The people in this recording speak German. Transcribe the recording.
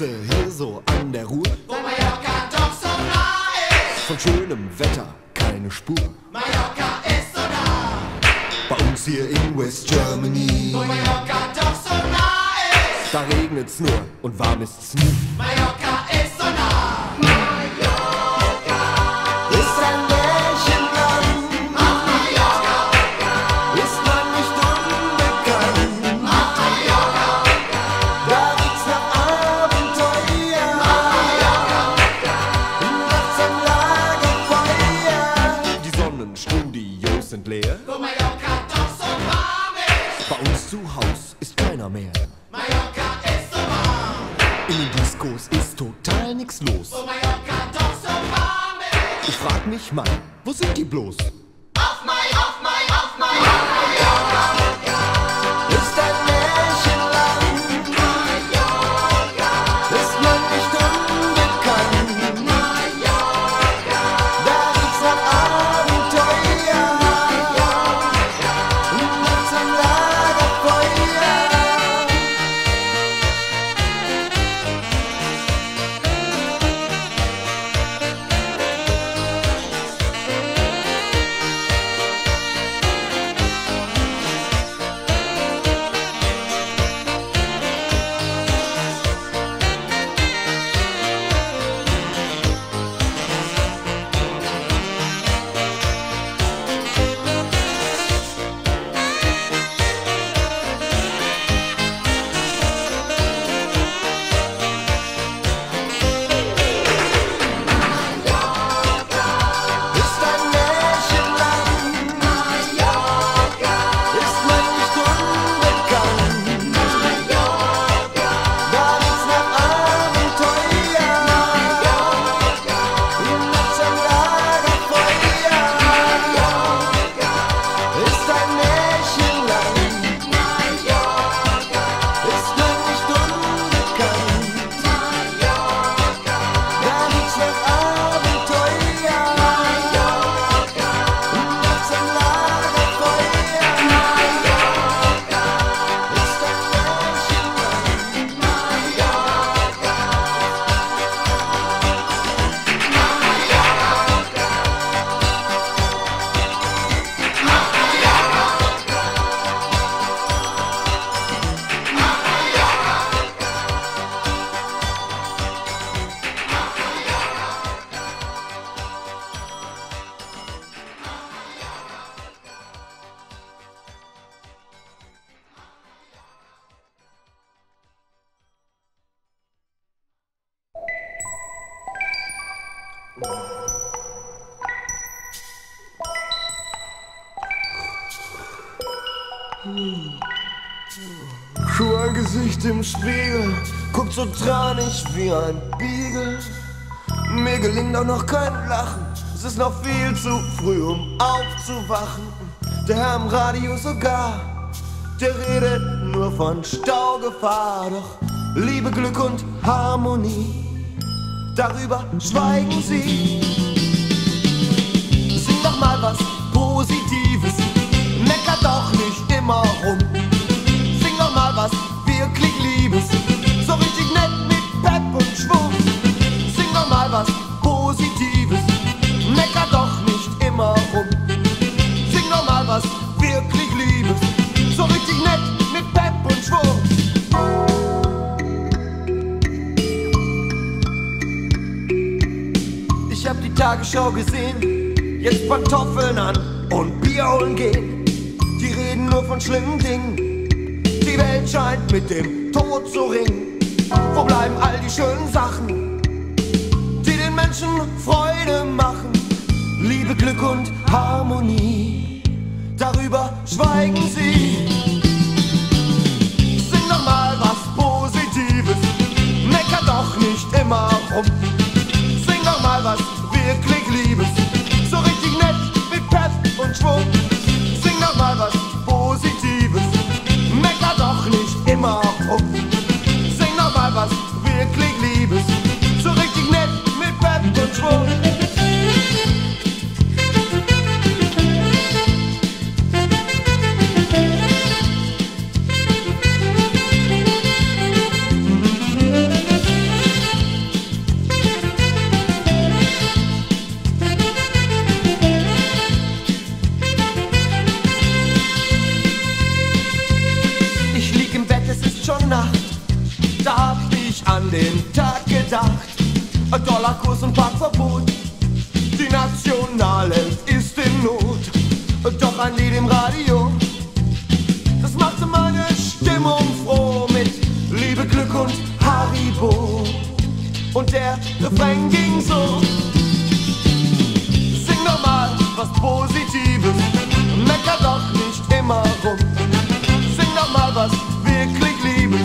sitze hier so an der Ruhr. Wo Mallorca doch so nah ist. Von schönem Wetter keine Spur. Mallorca ist so nah. Bei uns hier in West Germany. Wo Mallorca doch so nah ist. Da regnet's nur und warm ist's nie. Mallorca Haus ist keiner mehr. Mallorca ist so warm. In den Diskos ist total nix los. Wo Mallorca doch so warm ist. Ich frag mich mal, wo sind die bloß? Schuhe-Gesicht im Spiegel, guckt so tranig wie ein Beagle. Mir gelingt auch noch kein Lachen, es ist noch viel zu früh, um aufzuwachen. Der Herr im Radio sogar, der redet nur von Staugefahr. Doch Liebe, Glück und Harmonie, darüber schweigen sie. Sing doch mal was Positives, hab die Tagesschau gesehen, jetzt Pantoffeln an und Bier holen gehen. Die reden nur von schlimmen Dingen, die Welt scheint mit dem Tod zu ringen. Wo bleiben all die schönen Sachen, die den Menschen Freude machen? Liebe, Glück und Harmonie, darüber schweigen sie. Sing doch mal was Positives, mecker doch nicht immer rum. Dollarkurs und Bankverbot. Die Nationalelf ist in Not, doch ein Lied im Radio. Das machte meine Stimmung froh mit Liebe, Glück und Haribo. Und der Refrain ging so. Sing doch mal was Positives, mecker doch nicht immer rum. Sing doch mal was wirklich Liebes.